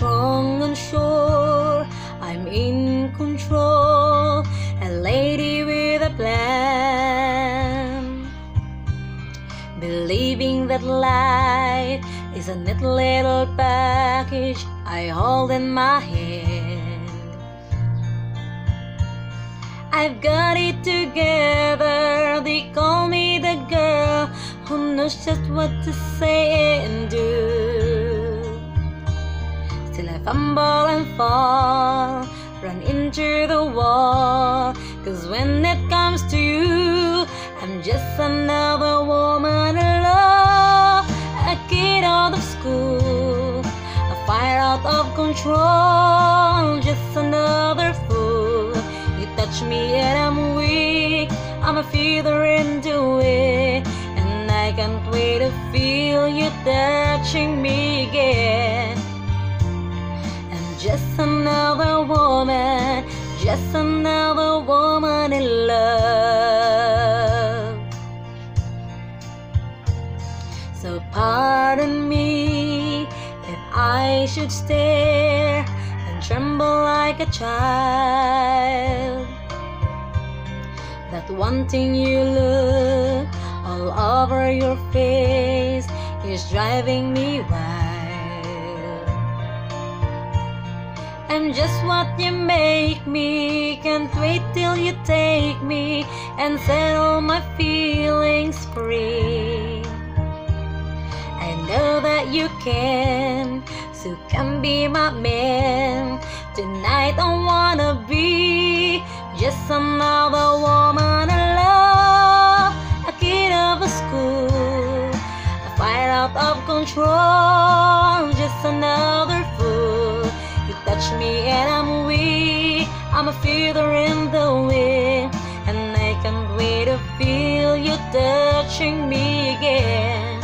unsure I'm in control, a lady with a plan. Believing that life is a neat little package I hold in my hand. I've got it together, they call me the girl who knows just what to say fall, run into the wall. Cause when it comes to you, I'm just another woman in love. A kid out of school, a fire out of control, just another fool. You touch me and I'm weak, I'm a feather into it. And I can't wait to feel you touching me again. Woman, just another woman in love. So pardon me if I should stare and tremble like a child. That wanting you look all over your face is driving me wild. I'm just what you make me. Can't wait till you take me and set all my feelings free. I know that you can, so come be my man. Tonight I wanna be just another woman in love, a kid of a school, a fire out of control, just another touch me and I'm weak, I'm a feather in the wind, and I can't wait to feel you touching me again.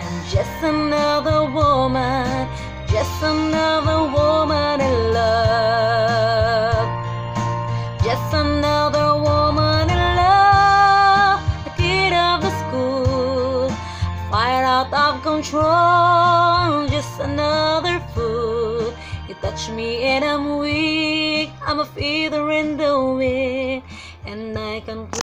I'm just another woman, just another woman in love. Just another woman in love, a kid of the school, fire out of control. Just another fool. You touch me and I'm weak, I'm a feather in the wind, and I can't.